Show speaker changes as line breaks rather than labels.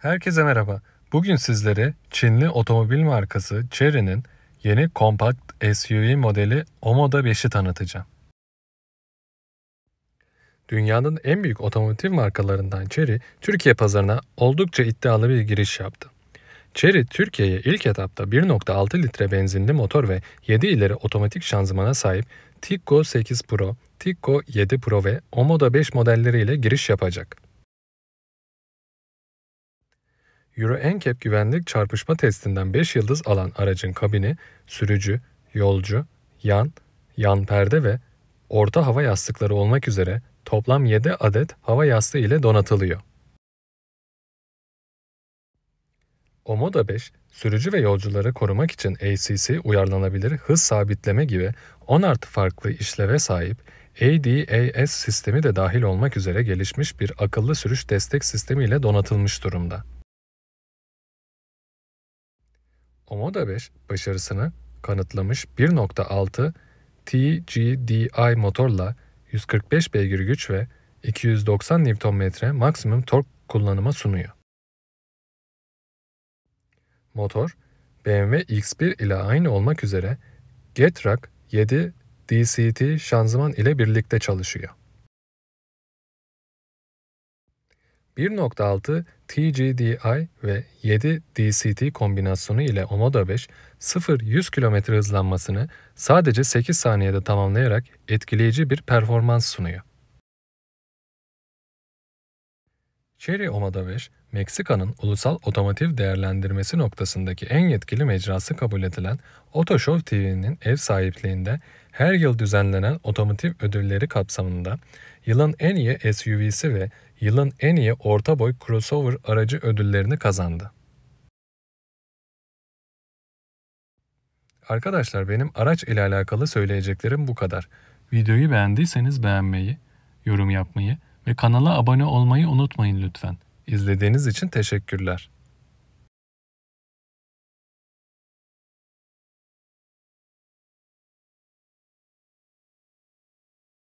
Herkese merhaba. Bugün sizlere Çinli otomobil markası Chery'nin yeni kompakt SUV modeli Omoda 5'i tanıtacağım. Dünyanın en büyük otomotiv markalarından Chery, Türkiye pazarına oldukça iddialı bir giriş yaptı. Chery, Türkiye'ye ilk etapta 1.6 litre benzinli motor ve 7 ileri otomatik şanzımana sahip Tiggo 8 Pro, Tiggo 7 Pro ve Omoda 5 modelleriyle giriş yapacak. Euro NCAP güvenlik çarpışma testinden 5 yıldız alan aracın kabini, sürücü, yolcu, yan, yan perde ve orta hava yastıkları olmak üzere toplam 7 adet hava yastığı ile donatılıyor. Omoda 5, sürücü ve yolcuları korumak için ACC uyarlanabilir hız sabitleme gibi 10 artı farklı işleve sahip ADAS sistemi de dahil olmak üzere gelişmiş bir akıllı sürüş destek sistemi ile donatılmış durumda. Omoda 5 başarısını kanıtlamış 1.6 TGDI motorla 145 beygir güç ve 290 Nm maksimum tork kullanıma sunuyor. Motor, BMW X1 ile aynı olmak üzere Getrack 7 DCT şanzıman ile birlikte çalışıyor. 1.6 TGDI ve 7 DCT kombinasyonu ile Omoda 5, 0-100 km hızlanmasını sadece 8 saniyede tamamlayarak etkileyici bir performans sunuyor. Chery Omoda 5, Meksika'nın ulusal otomotiv değerlendirmesi noktasındaki en yetkili mecrası kabul edilen Otoshow TV'nin ev sahipliğinde her yıl düzenlenen otomotiv ödülleri kapsamında yılın en iyi SUV'si ve yılın en iyi orta boy crossover aracı ödüllerini kazandı. Arkadaşlar benim araç ile alakalı söyleyeceklerim bu kadar. Videoyu beğendiyseniz beğenmeyi, yorum yapmayı ve kanala abone olmayı unutmayın lütfen. İzlediğiniz için teşekkürler.